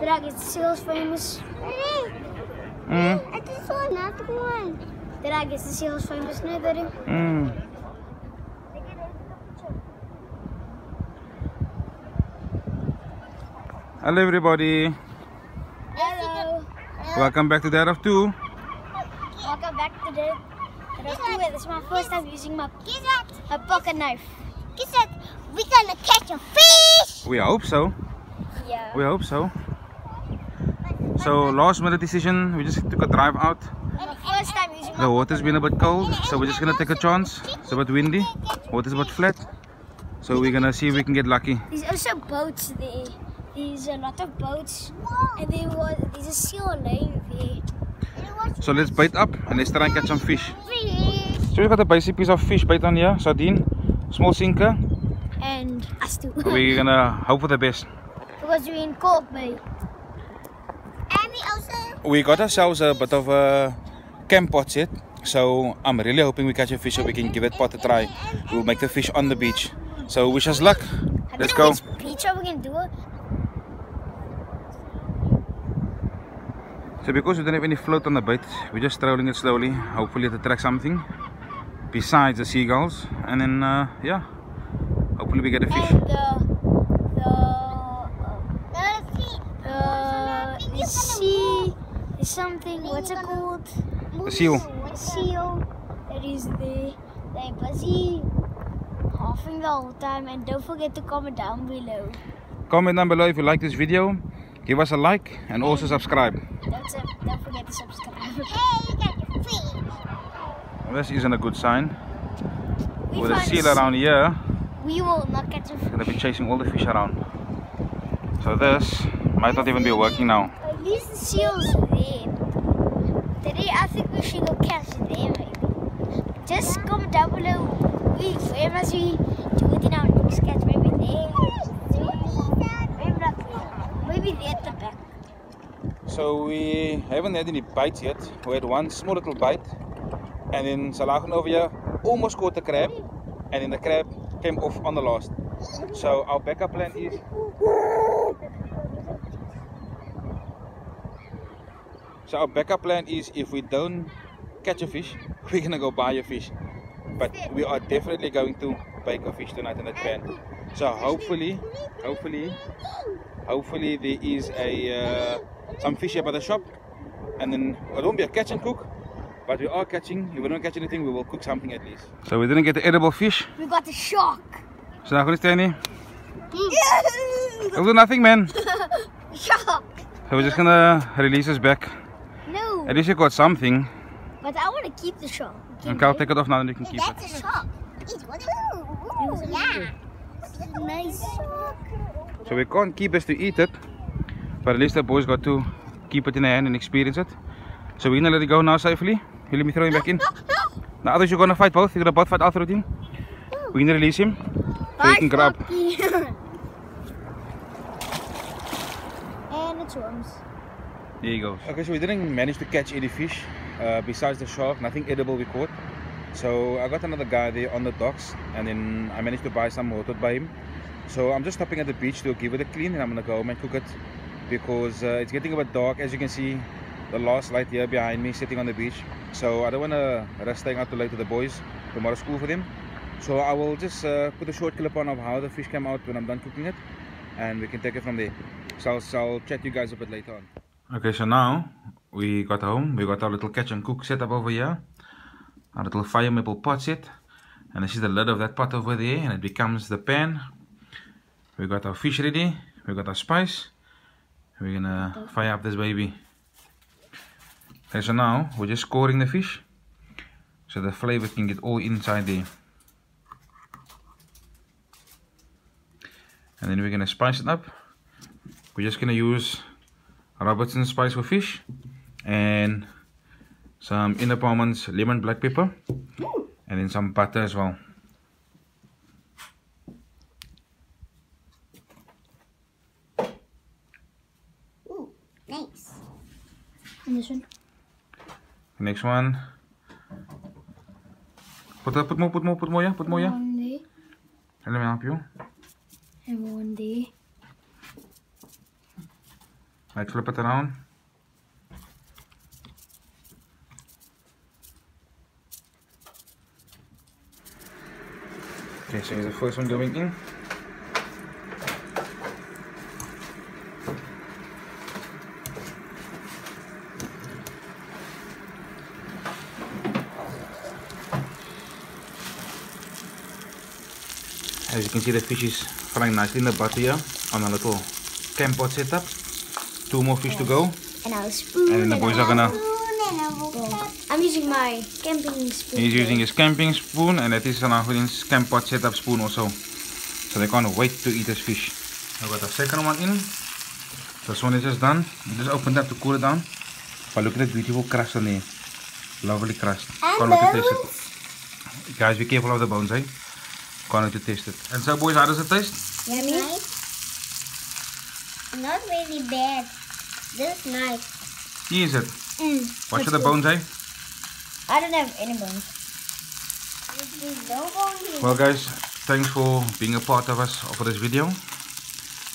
Drag is seals famous. Mm. I just saw another one. Drag is the seals famous neighbor. Mm. Hello everybody. Hello. Welcome back to Dad of Two. Welcome back to the. This is my first time using my, Guess what? my pocket knife. Guess what? We're gonna catch a fish. We hope so. Yeah. We hope so. So last minute decision, we just took a drive out. My first time using my The water's been a bit cold, so we're just gonna take a chance. It's a bit windy, water's a bit flat. So we're gonna see if we can get lucky. There's also boats there. There's a lot of boats. And there was there's a seal laying there. So let's bait up and let's try and catch some fish. Fish. So we've got a basic piece of fish bait on here, sardine, small sinker. And us too. We're gonna hope for the best. because we're in Kalk Bay. We got ourselves a bit of a camp pot set. So I'm really hoping we catch a fish so we can give that pot a try. We'll make the fish on the beach. So wish us luck. I Let's go. beach are we can do it. So because we don't have any float on the bait, we're just trolling it slowly. Hopefully to attract something besides the seagulls. And then uh, yeah, hopefully we get a fish. And the the the sea. the the sea is something. What's it called? A seal. A seal that is there. They're busy coughing the whole time. And don't forget to comment down below. Comment down below if you like this video. Give us a like and also subscribe. Don't, sub- don't forget to subscribe. Hey, you got your fish. This isn't a good sign. We With a seal around here, We will not catch a we're gonna be chasing all the fish around. So this might not even be working now. At least the seal's there. Today I think we should go catch it there maybe. Just comment down below. We, where must we do it in our next catch? Maybe there. Maybe not there. Maybe there at the back. So we haven't had any bites yet. We had one small little bite. And then Salahan over here almost caught the crab. And then the crab came off on the last. So our backup plan is So our backup plan is if we don't catch a fish, we're gonna go buy a fish. But we are definitely going to bake a fish tonight in that pan. So hopefully, hopefully, hopefully there is a uh, some fish here by the shop, and then it won't be a catch and cook, but we are catching. If we don't catch anything, we will cook something at least. So we didn't get the edible fish. We got the shark. So now Christiani, we'll do nothing, man. Shark. So we're just gonna release us back. No. At least you got something. But I want to keep the shark. Can Okay, I'll take it off now, and you can keep That's it. That's a shark. It's what? Ooh, yeah. Nice. So we can't keep this to eat it, but at least the boys got to keep it in their hand and experience it. So we're gonna let it go now safely. You let me throw him back in. No, no. Now others you're gonna fight both. You're gonna both fight Alfred in. We're gonna release him. So you can grab. and it's worms. There you go. Okay, so we didn't manage to catch any fish uh, besides the shark. Nothing edible we caught. So I got another guy there on the docks, and then I managed to buy some water by him. So I'm just stopping at the beach to give it a clean, and I'm gonna go home and cook it because uh, it's getting a bit dark. As you can see, the last light here behind me, sitting on the beach. So I don't wanna rush staying out too late with the boys. Tomorrow school for them. So I will just uh, put a short clip on of how the fish came out when I'm done cooking it, and we can take it from there. So I'll, so I'll chat to you guys a bit later on. Okay, so now we got home. We got our little catch and cook setup over here. Our little Fire-Maple pot set. And this is the lid of that pot over there, and it becomes the pan. We got our fish ready. We got our spice. We're gonna fire up this baby. Okay, so now we're just scoring the fish so the flavor can get all inside there. And then we're gonna spice it up. We're just gonna use Robertson spice for fish and some Ina Paarman's, lemon black pepper, and then some butter as well. Ooh, nice. And this one. Next one. Put, uh, put more, put more, put more, yeah, put more, yeah. One there. Let me help you. And one there. I'd flip it around. Okay, so here's the first one going in. As you can see the fish is frying nicely in the butter here on a little camp pot setup. Two more fish to go. And our spoon. And then the boys are gonna I'm using my camping spoon. He's using his camping spoon and that is an Angelin's camp pot setup spoon also. So they can't wait to eat this fish. I got the second one in. This one is just done. I just opened up to cool it down. But look at the beautiful crust on there. Lovely crust. Can't wait to taste it. Guys, be careful of the bones, eh? Can't wait to taste it. And so boys, how does it taste? Yummy? Not really bad. This is nice. Is it? Mm, Watch that's the good. bones, eh? I don't have any bones. No bone. Well guys, thanks for being a part of us for this video.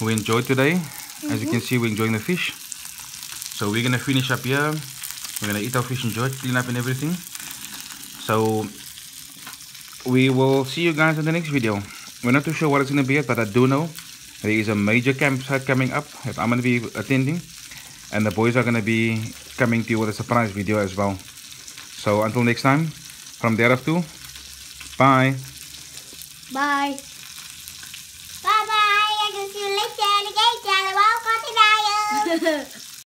We enjoyed today. As you can see, we're enjoying the fish. So we're gonna finish up here. We're gonna eat our fish, enjoy it, clean up and everything. So we will see you guys in the next video. We're not too sure what it's gonna be yet, but I do know there is a major campsite coming up that I'm gonna be attending. And the boys are gonna be coming to you with a surprise video as well. So until next time, from there up to, bye. Bye. Bye bye. I can see you later. Alligator. Welcome to Ryan.